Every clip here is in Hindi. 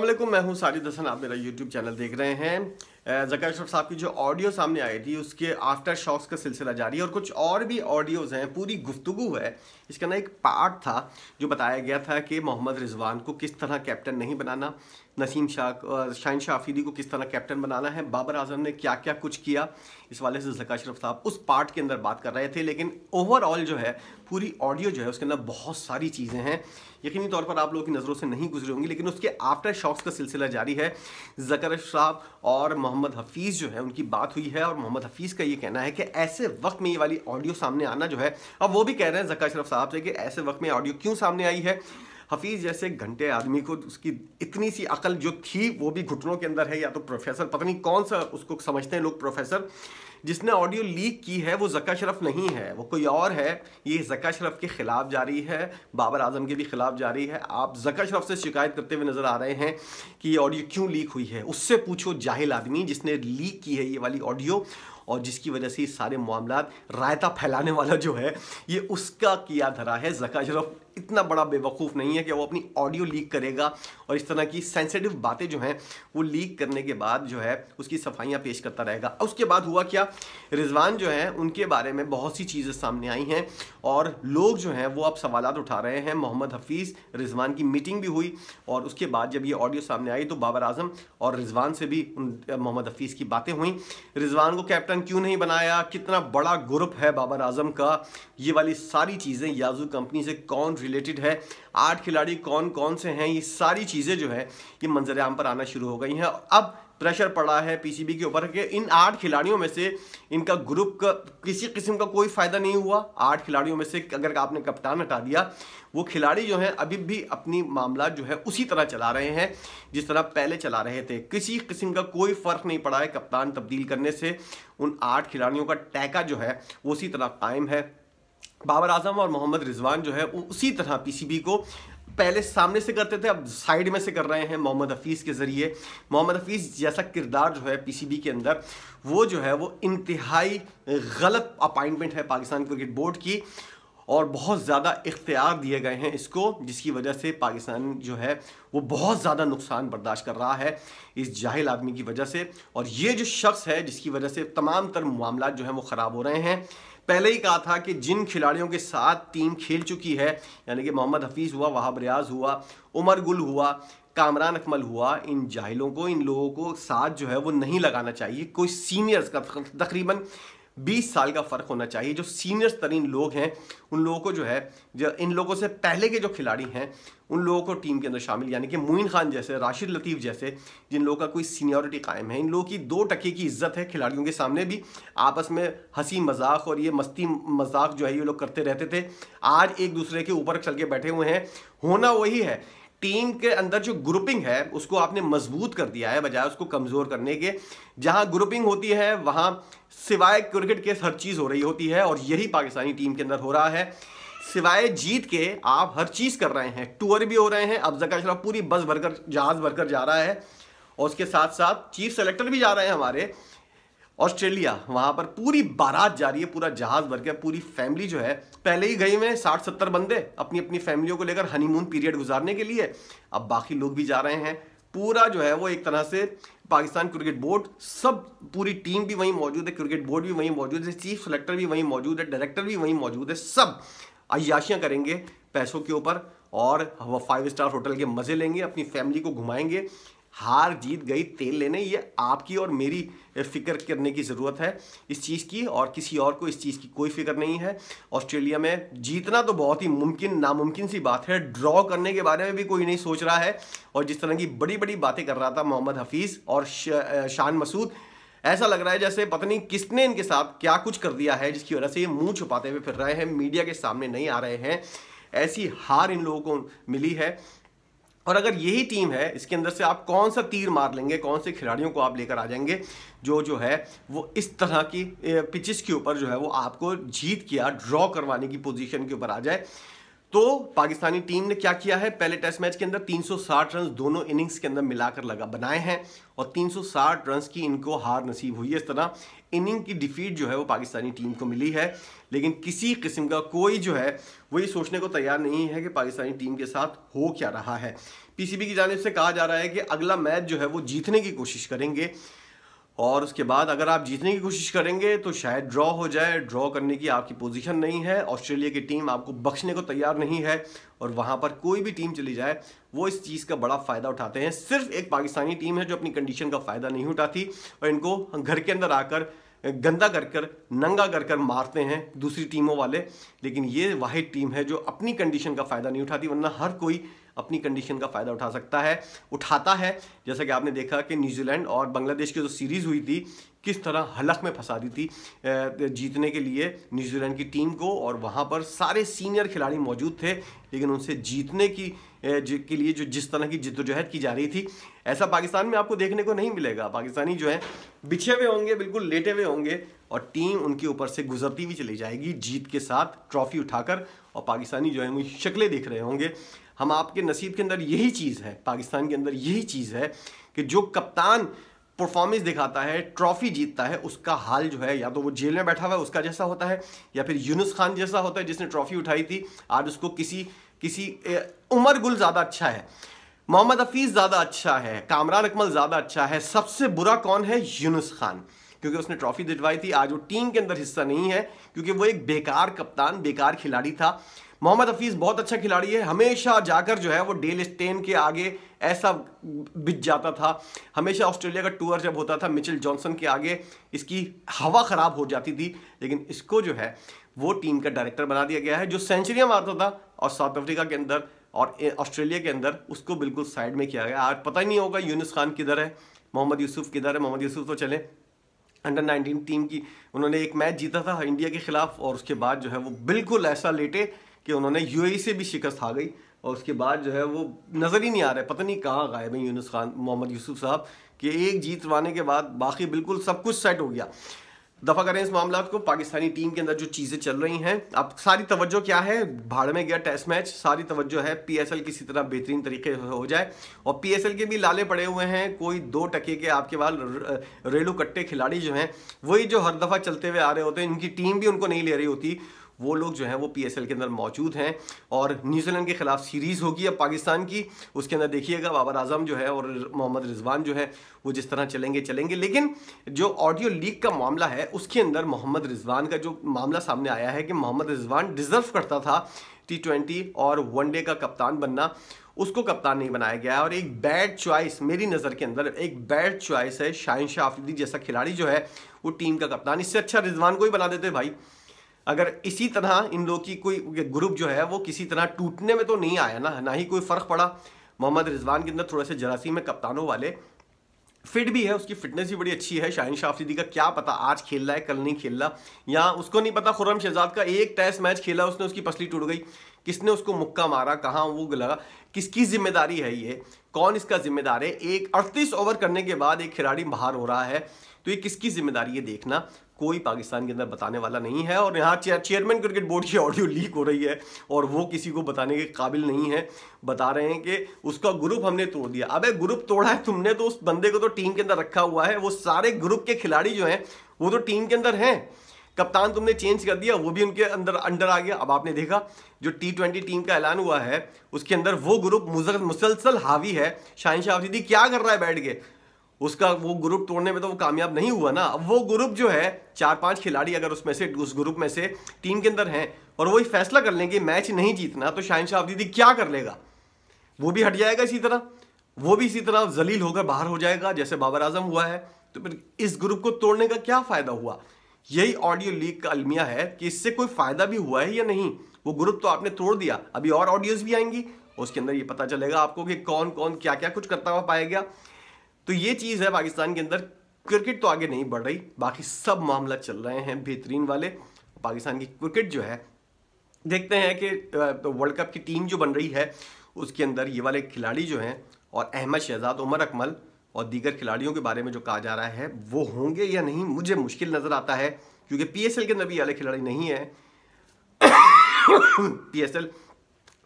वालेकुम मैं हूँ सारी दसन आप मेरा यूट्यूब चैनल देख रहे हैं। जका अशरफ साहब की जो ऑडियो सामने आई थी, उसके आफ्टर शॉक्स का सिलसिला जारी है और कुछ और भी ऑडियोज़ हैं, पूरी गुफ्तु है। इसका ना एक पार्ट था जो बताया गया था कि मोहम्मद रिजवान को किस तरह कैप्टन नहीं बनाना नसीम शाह शाइन शाह आफीदी को किस तरह कैप्टन बनाना है, बाबर आज़म ने क्या क्या कुछ किया, इस वाले से जका अशरफ साहब उस पार्ट के अंदर बात कर रहे थे, लेकिन ओवरऑल जो है, पूरी ऑडियो जो है, उसके अंदर बहुत सारी चीज़ें हैं। यकीनी तौर पर आप लोगों की नज़रों से नहीं गुजरी होंगी, लेकिन उसके आफ्टर शॉक्स का सिलसिला जारी है। जकर साहब और मोहम्मद हफीज़ जो है, उनकी बात हुई है और मोहम्मद हफीज़ का ये कहना है कि ऐसे वक्त में ये वाली ऑडियो सामने आना जो है, अब वो भी कह रहे हैं जका अशरफ साहब से कि ऐसे वक्त में ऑडियो क्यों सामने आई है? हफीज़ जैसे घंटे आदमी को उसकी इतनी सी अकल जो थी, वो भी घुटनों के अंदर है, या तो प्रोफेसर पता नहीं कौन सा उसको समझते हैं लोग प्रोफेसर जिसने ऑडियो लीक की है, वो जक्का शरफ नहीं है। वो कोई और है। ये जक्का शरफ के खिलाफ जारी है। बाबर आज़म के भी खिलाफ जारी है। आप जक्का शरफ से शिकायत करते हुए नज़र आ रहे हैं कि ये ऑडियो क्यों लीक हुई है? उससे पूछो जाहिल आदमी जिसने लीक की है ये वाली ऑडियो और जिसकी वजह से सारे मामला रायता फैलाने वाला जो है, ये उसका किया धरा है। जका शरफ इतना बड़ा बेवकूफ़ नहीं है कि वो अपनी ऑडियो लीक करेगा और इस तरह की सेंसिटिव बातें जो हैं, वो लीक करने के बाद जो है, उसकी सफाइयाँ पेश करता रहेगा। उसके बाद हुआ क्या? रिजवान जो है, उनके बारे में बहुत सी चीज़ें सामने आई हैं और लोग जो हैं, वो अब सवाल उठा रहे हैं। मोहम्मद हफीज़ रिजवान की मीटिंग भी हुई और उसके बाद जब ये ऑडियो सामने आई तो बाबर आज़म और रिजवान से भी मोहम्मद हफीज़ की बातें हुई। रिजवान को कैप्टन क्यों नहीं बनाया? कितना बड़ा ग्रुप है बाबर आज़म का? ये वाली सारी चीज़ें याजू कंपनी से कौन रिलेटेड है? आठ खिलाड़ी कौन कौन से हैं, ये सारी चीज़ें जो है, ये मंजर आम पर आना शुरू हो गई हैं। अब प्रेशर पड़ा है पीसीबी के ऊपर कि इन आठ खिलाड़ियों में से इनका ग्रुप का किसी किस्म का कोई फ़ायदा नहीं हुआ। आठ खिलाड़ियों में से अगर आपने कप्तान हटा दिया, वो खिलाड़ी जो हैं अभी भी अपनी मामला जो है उसी तरह चला रहे हैं, जिस तरह पहले चला रहे थे। किसी किस्म का कोई फ़र्क नहीं पड़ा है कप्तान तब्दील करने से। उन आठ खिलाड़ियों का टैका जो है, वो उसी तरह कायम है। बाबर आज़म और मोहम्मद रिजवान जो है उसी तरह पीसीबी को पहले सामने से करते थे, अब साइड में से कर रहे हैं मोहम्मद हफीज़ के ज़रिए। मोहम्मद हफीज़ जैसा किरदार जो है पीसीबी के अंदर, वो जो है, वो इंतहाई गलत अपॉइंटमेंट है पाकिस्तान क्रिकेट बोर्ड की और बहुत ज़्यादा इख्तियार दिए गए हैं इसको, जिसकी वजह से पाकिस्तान जो है, वो बहुत ज़्यादा नुकसान बर्दाश्त कर रहा है इस जाहिल आदमी की वजह से। और ये जो शख्स है, जिसकी वजह से तमाम तर मामला जो हैं, वो ख़राब हो रहे हैं। पहले ही कहा था कि जिन खिलाड़ियों के साथ टीम खेल चुकी है, यानी कि मोहम्मद हफीज़ हुआ, वहाब रियाज हुआ, उमर गुल हुआ, कामरान अकमल हुआ, इन जाहिलों को, इन लोगों को साथ जो है वो नहीं लगाना चाहिए। कोई सीनियर्स का तकरीबन बीस साल का फ़र्क होना चाहिए। जो सीनियर तरीन लोग हैं, उन लोगों को जो है, जो इन लोगों से पहले के जो खिलाड़ी हैं, उन लोगों को टीम के अंदर शामिल, यानी कि मोइन खान जैसे, राशिद लतीफ़ जैसे, जिन लोगों का कोई सीनियरिटी कायम है, इन लोगों की दो टके की इज़्ज़त है खिलाड़ियों के सामने भी। आपस में हँसी मज़ाक और ये मस्ती मज़ाक जो है, ये लोग करते रहते थे। आज एक दूसरे के ऊपर चल के बैठे हुए हैं। होना वही है टीम के अंदर जो ग्रुपिंग है, उसको आपने मज़बूत कर दिया है, बजाय उसको कमज़ोर करने के। जहाँ ग्रुपिंग होती है, वहाँ सिवाय क्रिकेट के हर चीज़ हो रही होती है, और यही पाकिस्तानी टीम के अंदर हो रहा है। सिवाय जीत के आप हर चीज़ कर रहे हैं। टूर भी हो रहे हैं, अब जका शराफ पूरी बस भरकर, जहाज़ भरकर जा रहा है, और उसके साथ साथ चीफ सेलेक्टर भी जा रहे हैं हमारे। ऑस्ट्रेलिया, वहाँ पर पूरी बारात जा रही है, पूरा जहाज़ भर के, पूरी फैमिली जो है, पहले ही गई में साठ सत्तर बंदे अपनी अपनी फैमिलियों को लेकर हनीमून पीरियड गुजारने के लिए। अब बाकी लोग भी जा रहे हैं। पूरा जो है वो एक तरह से पाकिस्तान क्रिकेट बोर्ड, सब पूरी टीम भी वहीं मौजूद है, क्रिकेट बोर्ड भी वहीं मौजूद है चीफ सेलेक्टर भी वहीं मौजूद है डायरेक्टर भी वहीं मौजूद है, सब अयाशियाँ करेंगे पैसों के ऊपर और वह फाइव स्टार होटल के मज़े लेंगे, अपनी फैमिली को घुमाएँगे। हार जीत गई, तेल लेने, ये आपकी और मेरी फ़िक्र करने की ज़रूरत है इस चीज़ की और किसी और को इस चीज़ की कोई फ़िक्र नहीं है। ऑस्ट्रेलिया में जीतना तो बहुत ही मुमकिन, नामुमकिन सी बात है। ड्रॉ करने के बारे में भी कोई नहीं सोच रहा है और जिस तरह की बड़ी बड़ी बातें कर रहा था मोहम्मद हफीज़ और शान मसूद, ऐसा लग रहा है जैसे पता नहीं किसने इनके साथ क्या कुछ कर दिया है, जिसकी वजह से ये मुँह छुपाते हुए फिर रहे हैं। मीडिया के सामने नहीं आ रहे हैं। ऐसी हार इन लोगों को मिली है। और अगर यही टीम है, इसके अंदर से आप कौन सा तीर मार लेंगे, कौन से खिलाड़ियों को आप लेकर आ जाएँगे, जो जो है, वो इस तरह की पिचेस के ऊपर जो है, वो आपको जीत किया, ड्रॉ करवाने की पोजीशन के ऊपर आ जाए। तो पाकिस्तानी टीम ने क्या किया है? पहले टेस्ट मैच के अंदर 360 रन दोनों इनिंग्स के अंदर मिलाकर लगा, बनाए हैं और 360 रन की इनको हार नसीब हुई है। इस तरह इनिंग की डिफीट जो है वो पाकिस्तानी टीम को मिली है। लेकिन किसी किस्म का कोई जो है वो ये सोचने को तैयार नहीं है कि पाकिस्तानी टीम के साथ हो क्या रहा है। पीसीबी की जानब से कहा जा रहा है कि अगला मैच जो है वो जीतने की कोशिश करेंगे। और उसके बाद अगर आप जीतने की कोशिश करेंगे तो शायद ड्रॉ हो जाए। ड्रॉ करने की आपकी पोजीशन नहीं है। ऑस्ट्रेलिया की टीम आपको बख्शने को तैयार नहीं है और वहाँ पर कोई भी टीम चली जाए, वो इस चीज़ का बड़ा फ़ायदा उठाते हैं। सिर्फ़ एक पाकिस्तानी टीम है जो अपनी कंडीशन का फ़ायदा नहीं उठाती और इनको घर के अंदर आकर गंदा कर कर नंगा कर कर मारते हैं दूसरी टीमों वाले। लेकिन ये वाहिद टीम है जो अपनी कंडीशन का फ़ायदा नहीं उठाती, वरना हर कोई अपनी कंडीशन का फ़ायदा उठा सकता है, उठाता है। जैसा कि आपने देखा कि न्यूजीलैंड और बांग्लादेश की जो सीरीज़ हुई थी किस तरह हलक में फंसा दी थी जीतने के लिए न्यूजीलैंड की टीम को, और वहाँ पर सारे सीनियर खिलाड़ी मौजूद थे, लेकिन उनसे जीतने की के लिए जो जिस तरह की जिद्दोजहद की जा रही थी, ऐसा पाकिस्तान में आपको देखने को नहीं मिलेगा। पाकिस्तानी जो है, बिछे हुए होंगे, बिल्कुल लेटे हुए होंगे, और टीम उनके ऊपर से गुजरती हुई चली जाएगी, जीत के साथ ट्रॉफी उठाकर, और पाकिस्तानी जो है, वो शक्लें देख रहे होंगे। हम आपके नसीब के अंदर यही चीज़ है, पाकिस्तान के अंदर यही चीज़ है कि जो कप्तान परफॉर्मेंस दिखाता है ट्रॉफी जीतता है, उसका हाल जो है, या तो वो जेल में बैठा हुआ है, उसका जैसा होता है, या फिर यूनुस खान जैसा होता है, जिसने ट्रॉफी उठाई थी, आज उसको किसी किसी उमर गुल ज़्यादा अच्छा है, मोहम्मद हफीज़ ज़्यादा अच्छा है, कामरान अकमल ज़्यादा अच्छा है, सबसे बुरा कौन है? यूनुस खान, क्योंकि उसने ट्रॉफी दिलवाई थी, आज वो टीम के अंदर हिस्सा नहीं है, क्योंकि वो एक बेकार कप्तान, बेकार खिलाड़ी था मोहम्मद हफीज़ बहुत अच्छा खिलाड़ी है। हमेशा जाकर जो है वो डेल स्टेन के आगे ऐसा बिज जाता था। हमेशा ऑस्ट्रेलिया का टूर जब होता था, मिचल जॉनसन के आगे इसकी हवा ख़राब हो जाती थी। लेकिन इसको जो है, वो टीम का डायरेक्टर बना दिया गया है, जो सेंचुरियाँ मारता था और साउथ अफ्रीका के अंदर और ऑस्ट्रेलिया के अंदर उसको बिल्कुल साइड में किया गया। आज पता ही नहीं होगा यूनिस खान किधर है, मोहम्मद यूसुफ किधर है। मोहम्मद यूसुफ तो चले अंडर 19 टीम की उन्होंने एक मैच जीता था इंडिया के खिलाफ और उसके बाद जो है वो बिल्कुल ऐसा लेटे कि उन्होंने यूएई से भी शिकस्त आ गई और उसके बाद जो है वो नज़र ही नहीं आ रहा है पता नहीं कहाँ गायब है यूनुस खान, मोहम्मद यूसुफ साहब, कि एक जीत वाने के बाद बाकी बिल्कुल सब कुछ सेट हो गया। दफ़ा करें इस मामला को, पाकिस्तानी टीम के अंदर जो चीज़ें चल रही हैं, अब सारी तवज्जो क्या है? भाड़ में गया टेस्ट मैच, सारी तवज्जो है पीएसएल किसी तरह बेहतरीन तरीके से हो जाए। और पीएसएल के भी लाले पड़े हुए हैं, कोई दो टके के आपके बाद रेलू कट्टे खिलाड़ी जो हैं, वही जो हर दफ़ा चलते हुए आ रहे होते हैं, इनकी टीम भी उनको नहीं ले रही होती। वो लोग जो हैं वो पीएसएल के अंदर मौजूद हैं और न्यूजीलैंड के खिलाफ सीरीज़ होगी अब पाकिस्तान की। उसके अंदर देखिएगा बाबर आज़म जो है और मोहम्मद रिजवान जो है, वो जिस तरह चलेंगे चलेंगे। लेकिन जो ऑडियो लीक का मामला है, उसके अंदर मोहम्मद रिजवान का जो मामला सामने आया है कि मोहम्मद रिजवान डिज़र्व करता था टी ट्वेंटी और वनडे का कप्तान बनना। उसको कप्तान नहीं बनाया गया और एक बैड चॉइस मेरी नज़र के अंदर एक बैड चॉइस है शाहिन शाह आफरीदी जैसा खिलाड़ी जो है, वो टीम का कप्तान। इससे अच्छा रिजवान को ही बना देते भाई। अगर इसी तरह इन लोग की कोई ग्रुप जो है, वो किसी तरह टूटने में तो नहीं आया ना ना ही कोई फ़र्क पड़ा। मोहम्मद रिजवान के अंदर थोड़े से जरासीम में कप्तानों वाले। फिट भी है, उसकी फिटनेस भी बड़ी अच्छी है, शाहिन शाह का क्या पता आज खेल रहा है, कल नहीं खेल रहा। या उसको नहीं पता खुरम शहजाद का एक टेस्ट मैच खेला, उसने उसकी पसली टूट गई। किसने उसको मुक्का मारा, कहाँ वो लगा, किसकी ज़िम्मेदारी है ये? कौन इसका जिम्मेदार है? एक अड़तीस ओवर करने के बाद एक खिलाड़ी बाहर हो रहा है तो ये किसकी ज़िम्मेदारी है देखना। कोई पाकिस्तान के अंदर बताने वाला नहीं है और यहाँ चेयरमैन क्रिकेट बोर्ड की ऑडियो लीक हो रही है और वो किसी को बताने के काबिल नहीं है। बता रहे हैं कि उसका ग्रुप हमने तोड़ दिया। अबे ग्रुप तोड़ा है तुमने तो उस बंदे को तो टीम के अंदर रखा हुआ है। वो सारे ग्रुप के खिलाड़ी जो हैं, वो तो टीम के अंदर हैं। कप्तान तुमने चेंज कर दिया, वो भी उनके अंदर, अंडर आ गया। अब आपने देखा, जो टी ट्वेंटी टीम का ऐलान हुआ है, उसके अंदर वो ग्रुप मुसलसल हावी है। शाहिन शाह क्या कर रहा है बैठ के? उसका वो ग्रुप तोड़ने में तो वो कामयाब नहीं हुआ ना। अब वो ग्रुप जो है चार पाँच खिलाड़ी अगर उसमें से, उस ग्रुप में से टीम के अंदर हैं और वही फैसला कर लेंगे, मैच नहीं जीतना तो शाहिन शाह अफरीदी क्या कर लेगा? वो भी हट जाएगा इसी तरह। वो भी इसी तरह जलील होकर बाहर हो जाएगा, जैसे बाबर आज़म हुआ है। तो फिर इस ग्रुप को तोड़ने का क्या फ़ायदा हुआ? यही ऑडियो लीक का अलमिया है कि इससे कोई फ़ायदा भी हुआ है या नहीं। वो ग्रुप तो आपने तोड़ दिया। अभी और ऑडियोज भी आएँगी, उसके अंदर ये पता चलेगा आपको कि कौन कौन क्या क्या कुछ करता हुआ पाएगा तो ये चीज़ है पाकिस्तान के अंदर। क्रिकेट तो आगे नहीं बढ़ रही, बाकी सब मामला चल रहे हैं बेहतरीन वाले। पाकिस्तान की क्रिकेट जो है, देखते हैं कि तो वर्ल्ड कप की टीम जो बन रही है, उसके अंदर ये वाले खिलाड़ी जो हैं, और अहमद शहजाद, उमर अकमल और दीगर खिलाड़ियों के बारे में जो कहा जा रहा है, वो होंगे या नहीं, मुझे मुश्किल नज़र आता है, क्योंकि पीएसएल के अंदर भी वाले खिलाड़ी नहीं है। पीएसएल,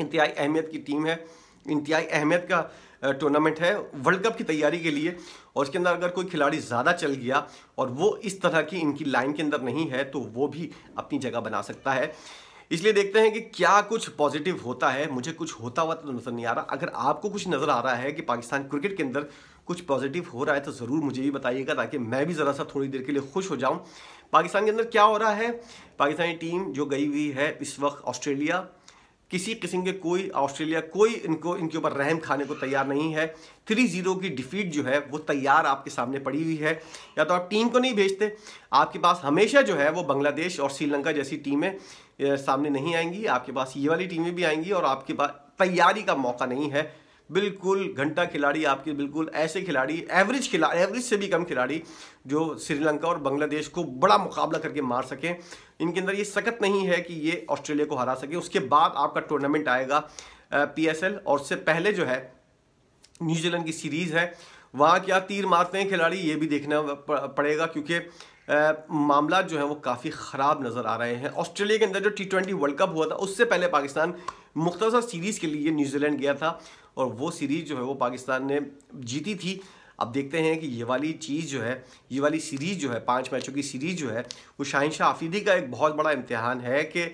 इंतहाई अहमियत की टीम है। इंतहाई अहमियत का टूर्नामेंट है वर्ल्ड कप की तैयारी के लिए और उसके अंदर अगर कोई खिलाड़ी ज़्यादा चल गया और वो इस तरह की इनकी लाइन के अंदर नहीं है तो वो भी अपनी जगह बना सकता है। इसलिए देखते हैं कि क्या कुछ पॉजिटिव होता है। मुझे कुछ होता हुआ तो नज़र नहीं आ रहा। अगर आपको कुछ नज़र आ रहा है कि पाकिस्तान क्रिकेट के अंदर कुछ पॉजिटिव हो रहा है तो ज़रूर मुझे भी बताइएगा ताकि मैं भी ज़रा सा थोड़ी देर के लिए खुश हो जाऊँ। पाकिस्तान के अंदर क्या हो रहा है? पाकिस्तानी टीम जो गई हुई है इस वक्त ऑस्ट्रेलिया किसी किस्म के कोई ऑस्ट्रेलिया, कोई इनको, इनके ऊपर रहम खाने को तैयार नहीं है। थ्री ज़ीरो की डिफीट जो है, वो तैयार आपके सामने पड़ी हुई है। या तो आप टीम को नहीं भेजते, आपके पास हमेशा जो है, वो बांग्लादेश और श्रीलंका जैसी टीमें सामने नहीं आएँगी। आपके पास ये वाली टीमें भी आएँगी और आपके पास तैयारी का मौका नहीं है। बिल्कुल घंटा खिलाड़ी, आपके बिल्कुल ऐसे खिलाड़ी एवरेज खिलाड़ी एवरेज से भी कम खिलाड़ी जो श्रीलंका और बांग्लादेश को बड़ा मुकाबला करके मार सकें। इनके अंदर ये सकत नहीं है कि ये ऑस्ट्रेलिया को हरा सके। उसके बाद आपका टूर्नामेंट आएगा पीएसएल और उससे पहले जो है न्यूजीलैंड की सीरीज़ है। वहाँ क्या तीर मारते हैं खिलाड़ी, ये भी देखना पड़ेगा क्योंकि मामला जो है वो काफ़ी ख़राब नज़र आ रहे हैं। ऑस्ट्रेलिया के अंदर जो टी ट्वेंटी वर्ल्ड कप हुआ था, उससे पहले पाकिस्तान मुख्तर सीरीज़ के लिए न्यूजीलैंड गया था और वो सीरीज़ जो है वो पाकिस्तान ने जीती थी। अब देखते हैं कि ये वाली चीज़ जो है, ये वाली सीरीज़ जो है, पाँच मैचों की सीरीज़ जो है, वो शाहिनशाह आफीदी का एक बहुत बड़ा इम्तहान है कि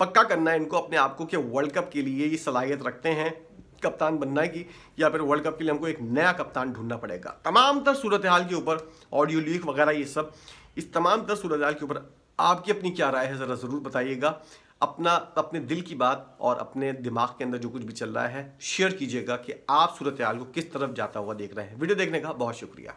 पक्का करना है इनको अपने आप को कि वर्ल्ड कप के लिए ये सलाहियत रखते हैं कप्तान बनना की, या फिर वर्ल्ड कप के लिए हमको एक नया कप्तान ढूंढना पड़ेगा। तमाम तर सूरत हाल के ऊपर, ऑडियो लीक वगैरह ये सब, इस तमाम तर सूरत हाल के ऊपर आपकी अपनी क्या राय है, ज़रा ज़रूर बताइएगा। अपना, अपने दिल की बात और अपने दिमाग के अंदर जो कुछ भी चल रहा है शेयर कीजिएगा कि आप सूरत को किस तरफ़ जाता हुआ देख रहे हैं। वीडियो देखने का बहुत शुक्रिया।